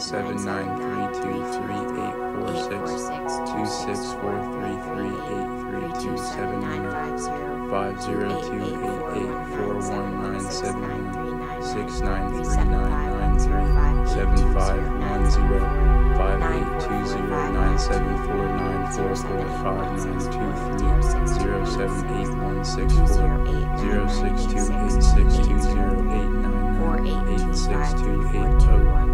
seven nine three two three eight four six two six four three three eight three two seven nine five zero two eight eight four one nine seven one six nine three nine nine three seven five one zero five eight two zero nine seven four 062862089986280.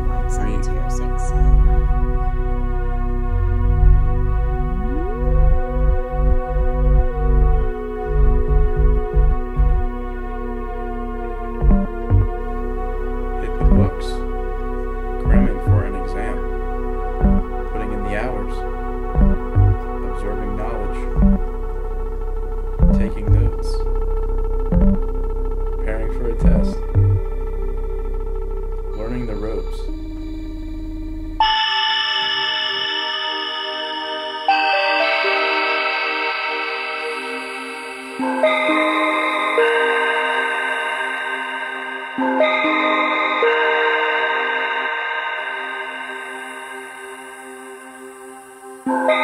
Bye.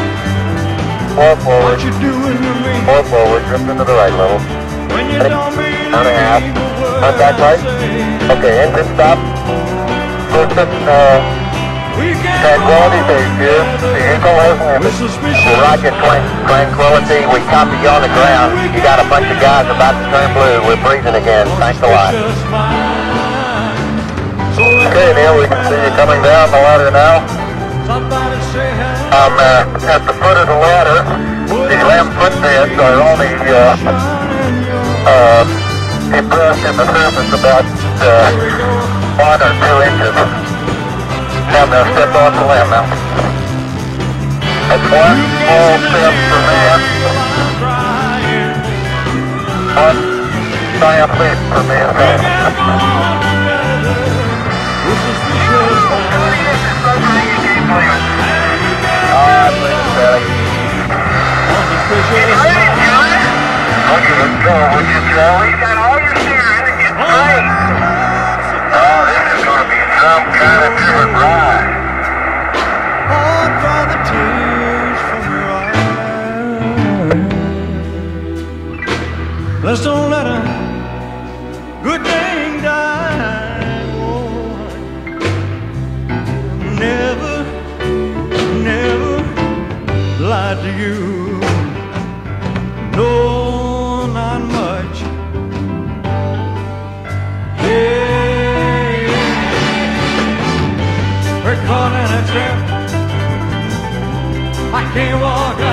Four forward. what you're doing to me Four forward. Drift into the right level. when you don't mean and a half. Contact say. Okay, engine stop. First, uh, tranquility base here. The vehicle has landed. Roger, tran- tranquility. We copy you on the ground. You got a bunch of guys about to turn blue. We're breathing again. Thanks a lot. Suspicious mind. So let Okay, Neil, we can see you coming down the ladder now. I'm uh, at the foot of the ladder. The LM footpads are only uh, uh, depressed in the surface about uh, one or two inches. I'm going to step off the LM now. That's one small step for man, one giant leap for mankind. forward, you slowly. You've got all your steering. It's great. Oh, this is going to be some kind of different ride. Let's don't let a good thing die. Oh, never, never lie to you. He walked.